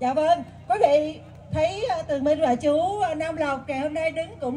Dạ vâng quý vị thấy ờ, từ Minh và chú ờ, Nam Lộc ngày hôm nay đứng cũng